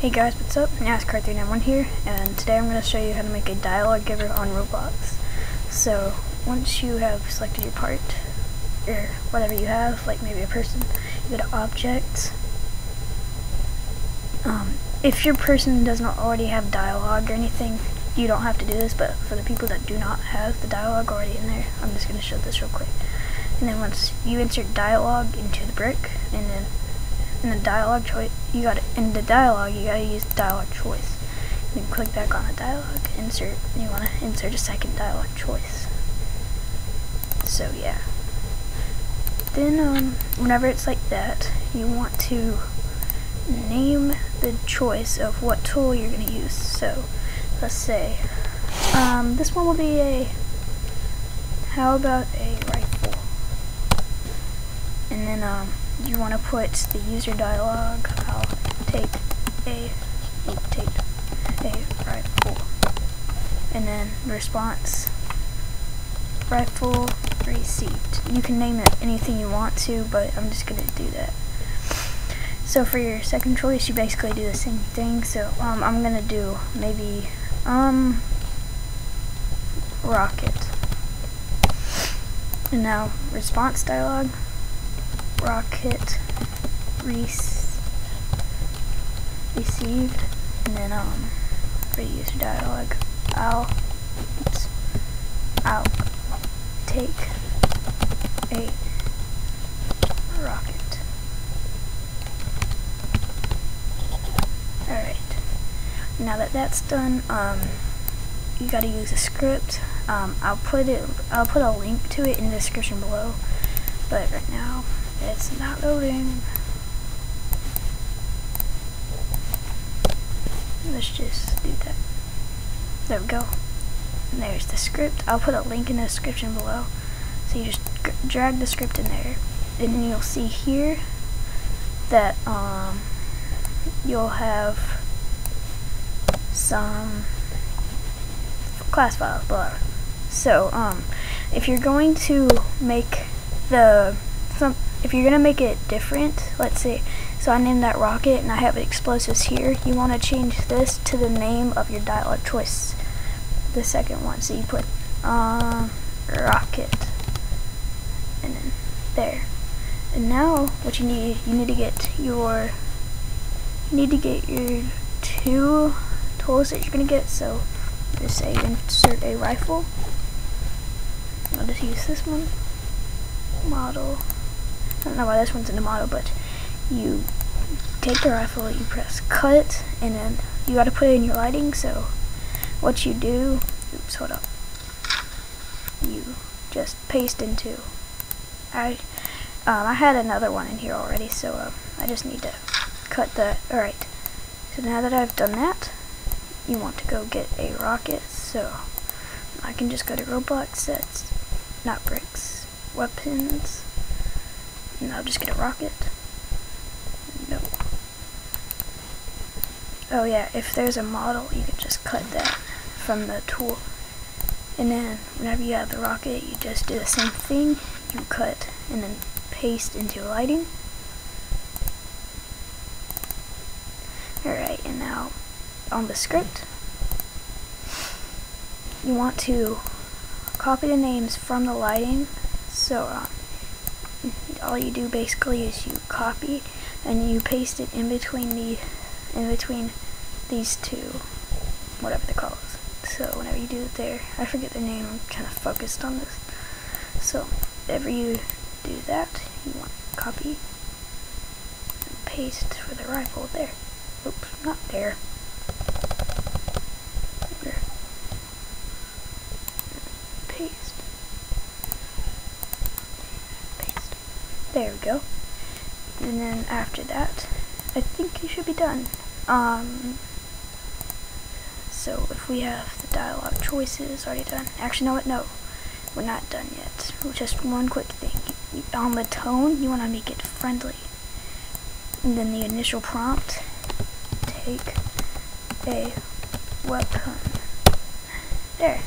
Hey guys, what's up? NASCAR391 here, and today I'm going to show you how to make a dialogue giver on Roblox. So, once you have selected your part, or whatever you have, like maybe a person, you go to Objects. Um, if your person doesn't already have dialogue or anything, you don't have to do this, but for the people that do not have the dialogue already in there, I'm just going to show this real quick. And then once you insert dialogue into the brick, and then in the dialogue choice, you gotta, in the dialogue, you gotta use dialogue choice. You click back on the dialogue, insert, you wanna insert a second dialogue choice. So yeah. Then um, whenever it's like that, you want to name the choice of what tool you're gonna use. So let's say, um, this one will be a, how about a rifle? And then um, you want to put the user dialog. I'll take a take a rifle, and then response rifle received. You can name it anything you want to, but I'm just gonna do that. So for your second choice, you basically do the same thing. So um, I'm gonna do maybe um rocket. And now response dialog rocket received and then um for user dialog I'll I'll take a rocket. Alright. Now that that's done um you gotta use a script. Um, I'll put it I'll put a link to it in the description below. But right now it's not loading. Let's just do that. There we go. And there's the script. I'll put a link in the description below. So you just drag the script in there. And then you'll see here that um, you'll have some class files, blah. So um, if you're going to make the some if you're gonna make it different, let's see, so I named that rocket and I have explosives here, you wanna change this to the name of your dialog choice, the second one. So you put um, rocket, and then there. And now what you need, you need to get your, you need to get your two tools that you're gonna get. So just say insert a rifle. I'll just use this one. Model. I don't know why this one's in the model, but you take the rifle, you press cut, and then you got to put it in your lighting. So what you do, oops, hold up, you just paste into. I um, I had another one in here already, so uh, I just need to cut the. All right. So now that I've done that, you want to go get a rocket. So I can just go to Roblox sets, not bricks, weapons and I'll just get a rocket. No. Oh yeah, if there's a model, you can just cut that from the tool. And then whenever you have the rocket, you just do the same thing. You cut and then paste into lighting. Alright, and now on the script, you want to copy the names from the lighting. So um, all you do basically is you copy and you paste it in between the in between these two whatever they're called. So whenever you do it there I forget their name I'm kind of focused on this. So whenever you do that you want to copy and paste for the rifle there. Oops not there There we go. And then after that, I think you should be done. Um, so if we have the dialogue choices already done, actually no, what? no, we're not done yet. Just one quick thing. On the tone, you want to make it friendly. And then the initial prompt, take a weapon. There.